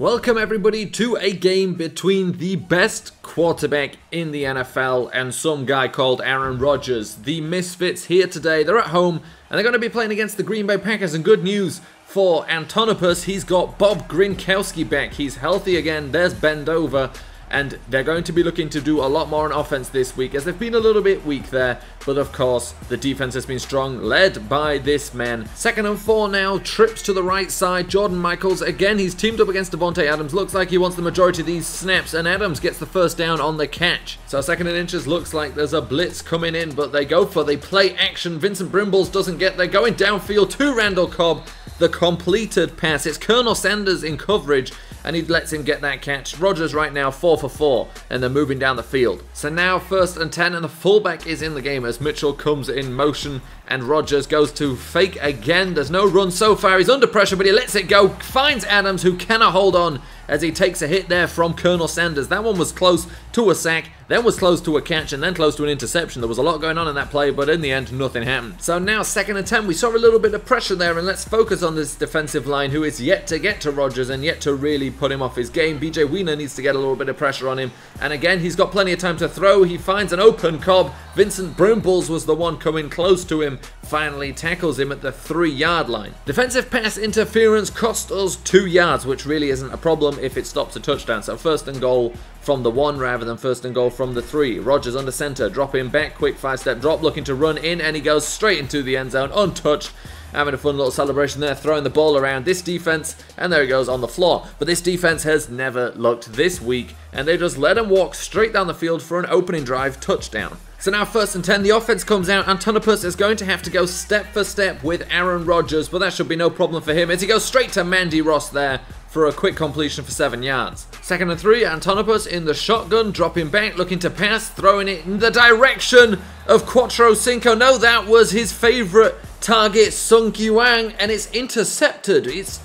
Welcome everybody to a game between the best quarterback in the NFL and some guy called Aaron Rodgers. The Misfits here today, they're at home and they're going to be playing against the Green Bay Packers and good news for Antonopoulos, he's got Bob Gronkowski back. He's healthy again, there's Bend over and they're going to be looking to do a lot more on offense this week as they've been a little bit weak there. But of course the defense has been strong led by this man. Second and four now trips to the right side. Jordan Michaels again he's teamed up against Davante Adams. Looks like he wants the majority of these snaps and Adams gets the first down on the catch. So second and inches looks like there's a blitz coming in but they go for the play action. Vincent Brimbles doesn't get there. Going downfield to Randall Cobb the completed pass. It's Colonel Sanders in coverage, and he lets him get that catch. Rodgers right now 4 for 4, and they're moving down the field. So now first and 10, and the fullback is in the game as Mitchell comes in motion, and Rodgers goes to fake again. There's no run so far. He's under pressure, but he lets it go. Finds Adams, who cannot hold on, as he takes a hit there from Colonel Sanders. That one was close to a sack, then was close to a catch, and then close to an interception. There was a lot going on in that play, but in the end, nothing happened. So now, second attempt, we saw a little bit of pressure there, and let's focus on this defensive line who is yet to get to Rodgers and yet to really put him off his game. BJ Wiener needs to get a little bit of pressure on him, and again, he's got plenty of time to throw. He finds an open Cobb. Vincent Brimbles was the one coming close to him, finally tackles him at the three yard line. Defensive pass interference cost us two yards, which really isn't a problem if it stops a touchdown. So first and goal from the one rather than first and goal from the three. Rodgers under center, dropping back, quick five step drop, looking to run in, and he goes straight into the end zone, untouched. Having a fun little celebration there, throwing the ball around this defense, and there he goes on the floor. But this defense has never looked this weak, and they just let him walk straight down the field for an opening drive touchdown. So now first and 10, the offense comes out. Antonopoulos is going to have to go step for step with Aaron Rodgers, but that should be no problem for him as he goes straight to Mandy Ross there for a quick completion for 7 yards. Second and 3, Antonopoulos in the shotgun, dropping back, looking to pass, throwing it in the direction of Quattro Cinco. No, that was his favourite target, Sung Wang, and it's intercepted. It's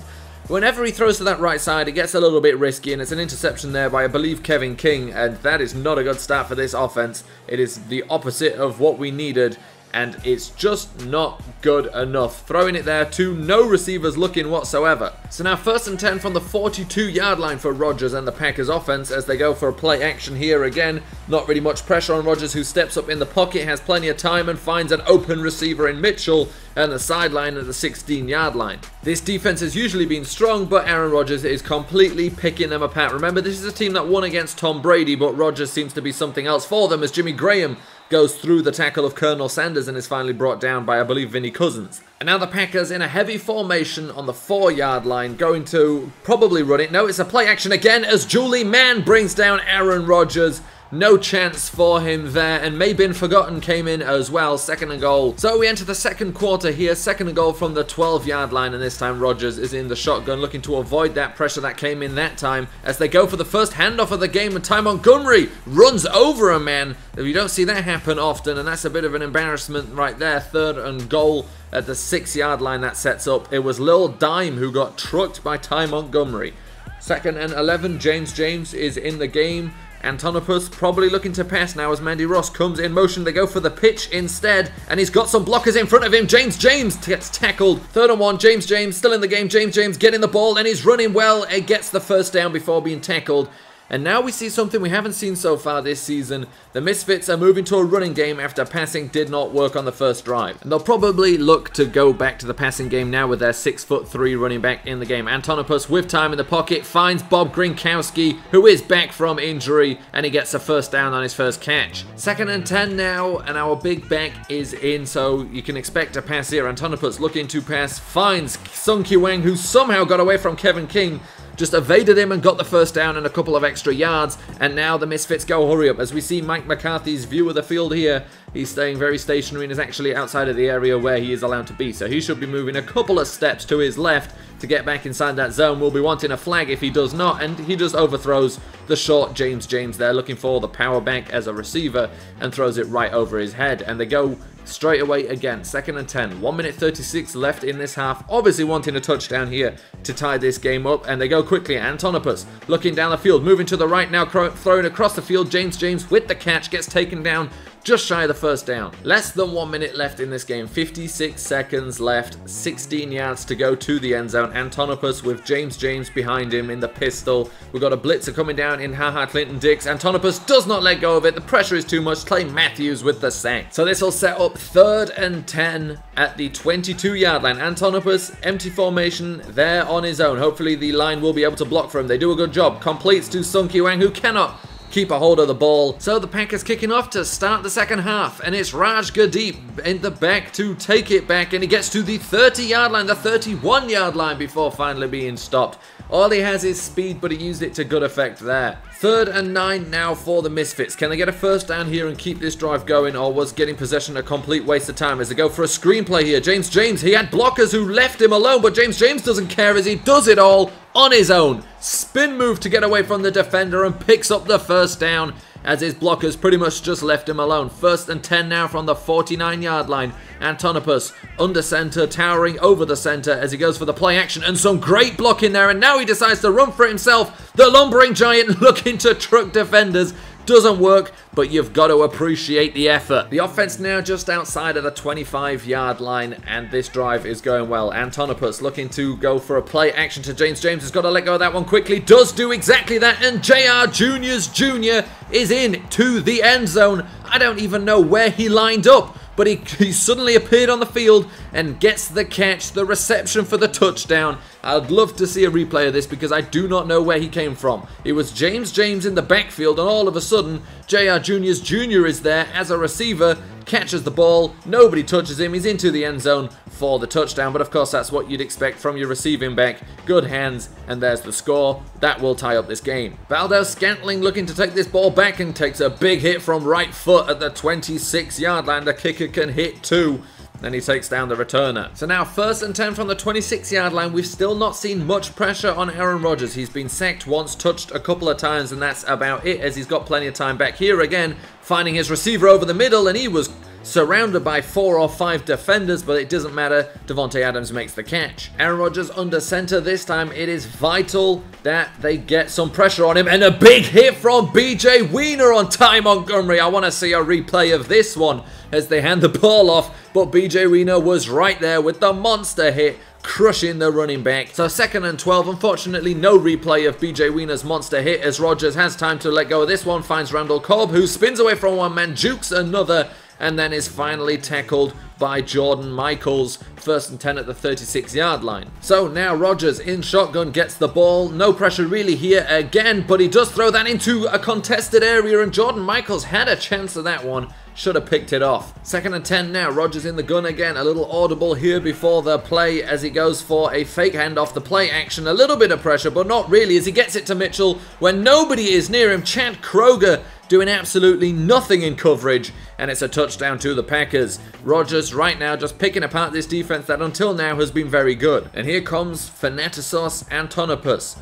Whenever he throws to that right side, it gets a little bit risky, and it's an interception there by, I believe, Kevin King, and that is not a good start for this offense. It is the opposite of what we needed and it's just not good enough. Throwing it there to no receivers looking whatsoever. So now first and 10 from the 42 yard line for Rodgers and the Packers offense as they go for a play action here again. Not really much pressure on Rodgers who steps up in the pocket, has plenty of time and finds an open receiver in Mitchell and the sideline at the 16 yard line. This defense has usually been strong, but Aaron Rodgers is completely picking them apart. Remember, this is a team that won against Tom Brady, but Rodgers seems to be something else for them as Jimmy Graham goes through the tackle of Colonel Sanders and is finally brought down by, I believe, Vinnie Cousins. And now the Packers in a heavy formation on the four yard line, going to probably run it. No, it's a play action again as Julie Mann brings down Aaron Rodgers. No chance for him there, and Maybin Forgotten came in as well, second and goal. So we enter the second quarter here, second and goal from the 12-yard line, and this time Rodgers is in the shotgun, looking to avoid that pressure that came in that time, as they go for the first handoff of the game, and Ty Montgomery runs over a man. You don't see that happen often, and that's a bit of an embarrassment right there, third and goal at the six-yard line that sets up. It was Lil Dime who got trucked by Ty Montgomery. Second and 11, James James is in the game. Antonopoulos probably looking to pass now as Mandy Ross comes in motion. They go for the pitch instead, and he's got some blockers in front of him. James James gets tackled. Third and one, James James still in the game. James James getting the ball, and he's running well. It gets the first down before being tackled. And now we see something we haven't seen so far this season. The Misfits are moving to a running game after passing did not work on the first drive. And they'll probably look to go back to the passing game now with their 6'3 running back in the game. Antonopoulos with time in the pocket finds Bob Gronkowski, who is back from injury, and he gets a first down on his first catch. Second and 10 now, and our big back is in, so you can expect a pass here. Antonopoulos looking to pass, finds Sung Wang, who somehow got away from Kevin King, just evaded him and got the first down and a couple of extra yards. And now the Misfits go hurry up. As we see Mike McCarthy's view of the field here, he's staying very stationary and is actually outside of the area where he is allowed to be. So he should be moving a couple of steps to his left to get back inside that zone. We'll be wanting a flag if he does not, and he just overthrows the short James James there, looking for the power bank as a receiver, and throws it right over his head. And they go straight away again. Second and 10. 1 minute 36 left in this half. Obviously wanting a touchdown here to tie this game up. And they go quickly. Antonopoulos looking down the field. Moving to the right now. Throwing across the field. James James with the catch. Gets taken down just shy of the first down. Less than one minute left in this game, 56 seconds left, 16 yards to go to the end zone. Antonopoulos with James James behind him in the pistol. We've got a blitzer coming down in Ha Ha Clinton-Dix. Antonopoulos does not let go of it. The pressure is too much. Clay Matthews with the sack. So this will set up third and 10 at the 22 yard line. Antonopoulos, empty formation, there on his own. Hopefully the line will be able to block for him. They do a good job. Completes to Sung Ki Wang, who cannot keep a hold of the ball. So the Packers kicking off to start the second half, and it's Raj Gurdeep in the back to take it back, and he gets to the 30 yard line, the 31 yard line before finally being stopped. All he has is speed, but he used it to good effect there. Third and nine now for the Misfits. Can they get a first down here and keep this drive going, or was getting possession a complete waste of time as they go for a screenplay here? James James, he had blockers who left him alone, but James James doesn't care as he does it all on his own. Spin move to get away from the defender and picks up the first down as his blockers pretty much just left him alone. First and 10 now from the 49 yard line. Antonopoulos under center, towering over the center as he goes for the play action and some great blocking there. And now he decides to run for himself. The lumbering giant looking to truck defenders doesn't work, but you've got to appreciate the effort. The offense now just outside of the 25 yard line, and this drive is going well. Antonopoulos looking to go for a play action to James James. Has got to let go of that one quickly. Does do exactly that, and JR Juniors Jr. is in to the end zone. I don't even know where he lined up but he, he suddenly appeared on the field and gets the catch, the reception for the touchdown. I'd love to see a replay of this because I do not know where he came from. It was James James in the backfield, and all of a sudden, JR Juniors Jr. is there as a receiver, catches the ball, nobody touches him, he's into the end zone for the touchdown. But of course, that's what you'd expect from your receiving back. Good hands, and there's the score. That will tie up this game. Valdes-Scantling looking to take this ball back and takes a big hit from right foot at the 26 yard line. The kicker can hit two. Then he takes down the returner. So now first and 10 from the 26 yard line. We've still not seen much pressure on Aaron Rodgers. He's been sacked once, touched a couple of times, and that's about it as he's got plenty of time back here again, finding his receiver over the middle, and he was surrounded by four or five defenders, but it doesn't matter. Davante Adams makes the catch. Aaron Rodgers under center this time. It is vital that they get some pressure on him. And a big hit from BJ Wiener on Ty Montgomery. I want to see a replay of this one as they hand the ball off. But BJ Wiener was right there with the monster hit crushing the running back. So second and 12, unfortunately no replay of BJ Wiener's monster hit as Rodgers has time to let go of this one, finds Randall Cobb who spins away from one man, jukes another and then is finally tackled by Jordan Michaels, first and 10 at the 36 yard line. So now Rodgers in shotgun gets the ball, no pressure really here again, but he does throw that into a contested area and Jordan Michaels had a chance of that one should have picked it off. Second and 10 now. Rodgers in the gun again. A little audible here before the play as he goes for a fake handoff. The play action. A little bit of pressure, but not really as he gets it to Mitchell when nobody is near him. Chad Kroeger doing absolutely nothing in coverage, and it's a touchdown to the Packers. Rodgers right now just picking apart this defense that until now has been very good. And here comes Thanatos Antonopoulos.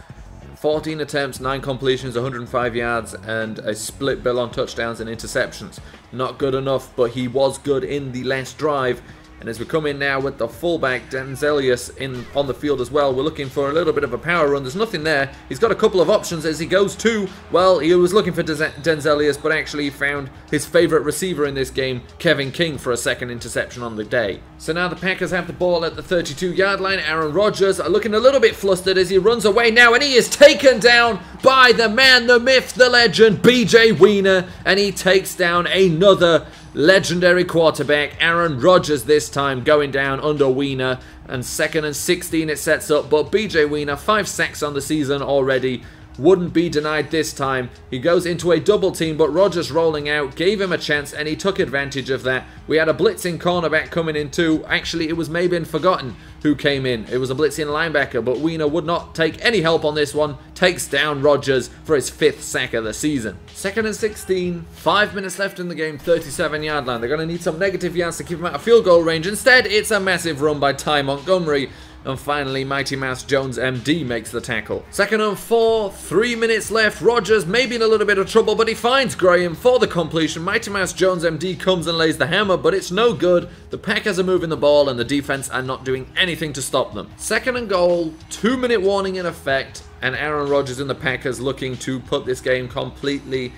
14 attempts, 9 completions, 105 yards, and a split bill on touchdowns and interceptions. Not good enough, but he was good in the last drive and as we come in now with the fullback, Denzelius, in on the field as well, we're looking for a little bit of a power run. There's nothing there. He's got a couple of options as he goes to, well, he was looking for Denzelius, but actually found his favourite receiver in this game, Kevin King, for a second interception on the day. So now the Packers have the ball at the 32-yard line. Aaron Rodgers are looking a little bit flustered as he runs away now, and he is taken down by the man, the myth, the legend, BJ Wiener, and he takes down another legendary quarterback Aaron Rodgers this time going down under Wiener and second and 16 it sets up but BJ Wiener five sacks on the season already wouldn't be denied this time. He goes into a double team, but Rodgers rolling out gave him a chance and he took advantage of that. We had a blitzing cornerback coming in too. Actually, it was maybe forgotten who came in. It was a blitzing linebacker, but Wiener would not take any help on this one. Takes down Rodgers for his fifth sack of the season. Second and 16, five minutes left in the game, 37 yard line. They're going to need some negative yards to keep him out of field goal range. Instead, it's a massive run by Ty Montgomery and finally, Mighty Mouse Jones MD makes the tackle. Second and four, three minutes left. Rodgers may be in a little bit of trouble, but he finds Graham for the completion. Mighty Mouse Jones MD comes and lays the hammer, but it's no good. The Packers are moving the ball, and the defense are not doing anything to stop them. Second and goal, two minute warning in effect, and Aaron Rodgers and the Packers looking to put this game completely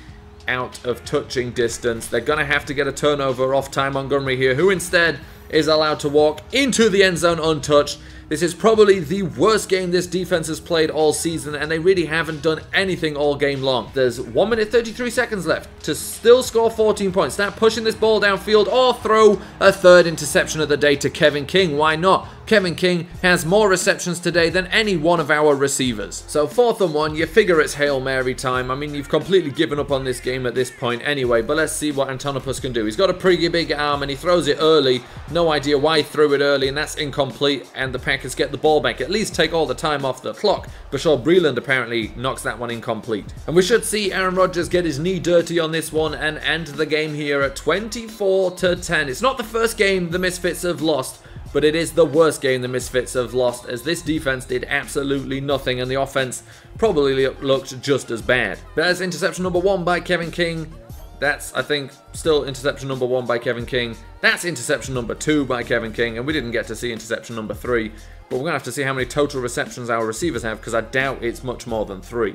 out of touching distance. They're going to have to get a turnover off Ty Montgomery here, who instead is allowed to walk into the end zone untouched. This is probably the worst game this defense has played all season, and they really haven't done anything all game long. There's 1 minute 33 seconds left to still score 14 points. Start pushing this ball downfield or throw a third interception of the day to Kevin King. Why not? Kevin King has more receptions today than any one of our receivers. So fourth and one, you figure it's Hail Mary time. I mean, you've completely given up on this game at this point anyway, but let's see what Antonopoulos can do. He's got a pretty big arm and he throws it early. No idea why he threw it early and that's incomplete and the Packers get the ball back. At least take all the time off the clock. Bashaud Breeland apparently knocks that one incomplete. And we should see Aaron Rodgers get his knee dirty on this one and end the game here at 24 to 10. It's not the first game the Misfits have lost, but it is the worst game the Misfits have lost as this defense did absolutely nothing and the offense probably looked just as bad. There's interception number one by Kevin King. That's, I think, still interception number one by Kevin King. That's interception number two by Kevin King, and we didn't get to see interception number three. But we're going to have to see how many total receptions our receivers have, because I doubt it's much more than three.